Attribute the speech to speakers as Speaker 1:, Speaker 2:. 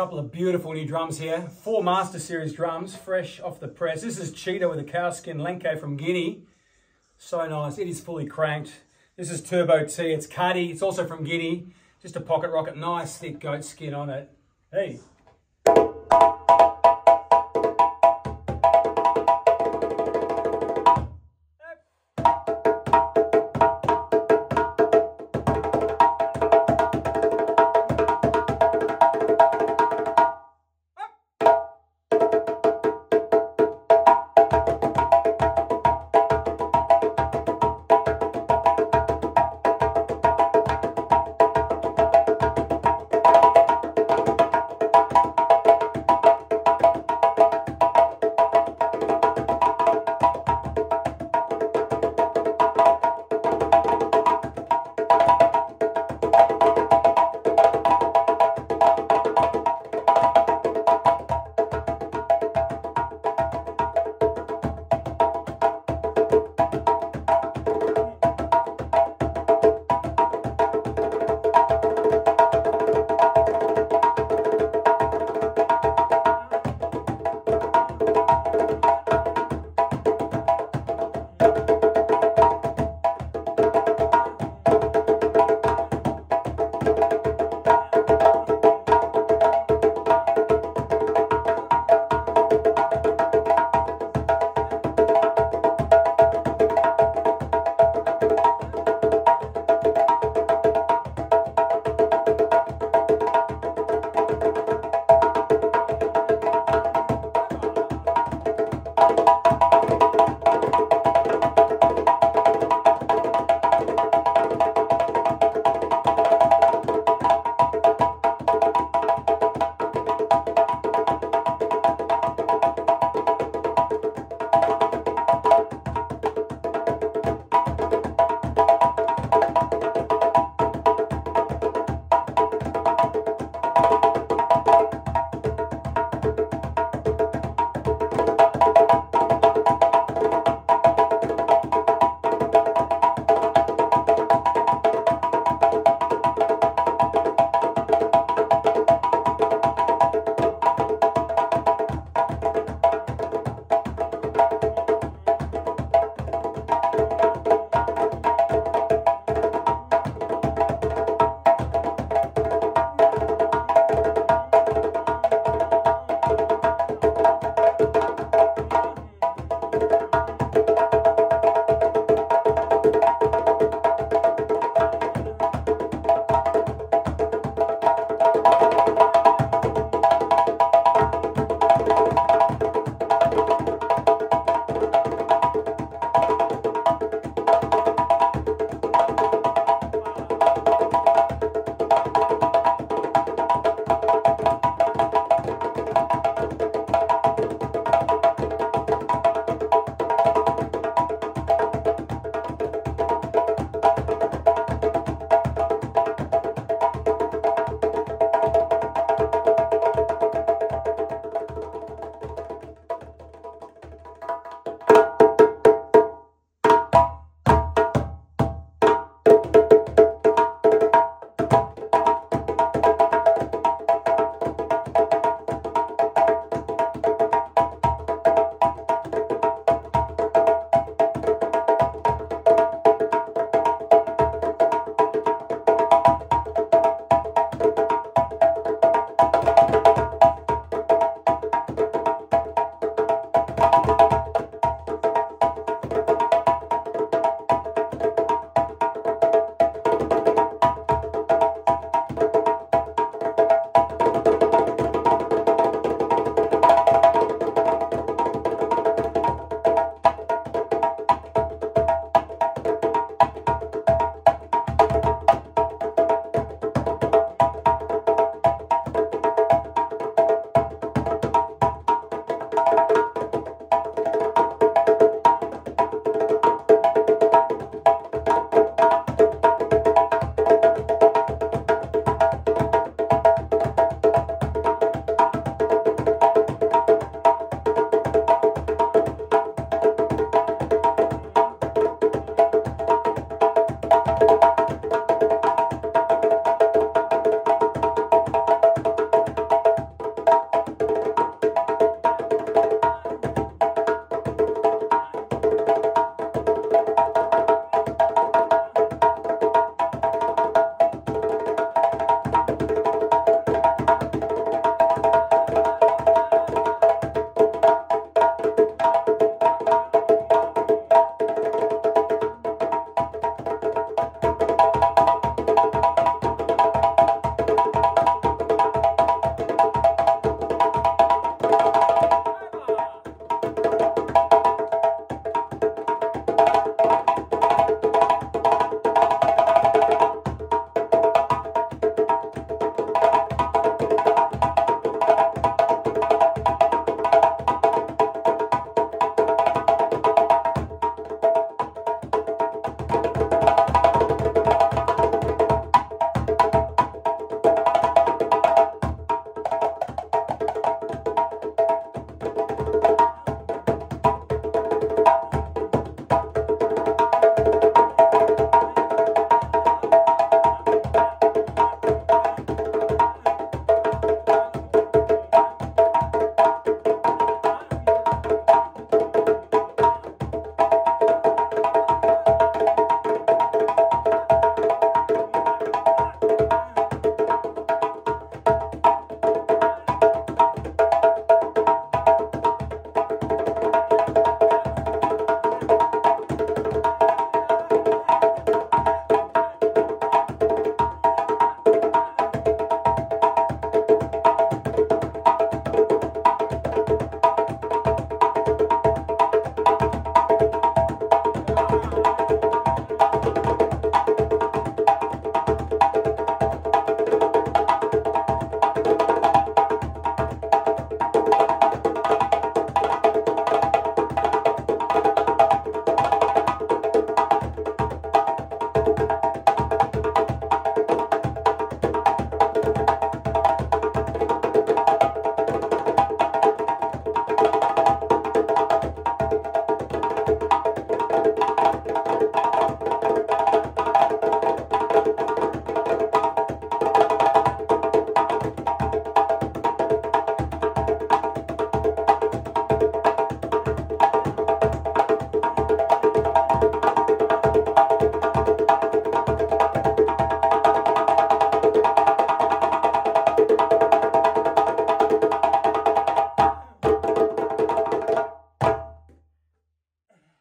Speaker 1: couple of beautiful new drums here. Four Master Series drums, fresh off the press. This is Cheetah with a cow skin Lenke from Guinea. So nice. It is fully cranked. This is Turbo T. It's Cuddy. It's also from Guinea. Just a pocket rocket. Nice thick goat skin on it. Hey,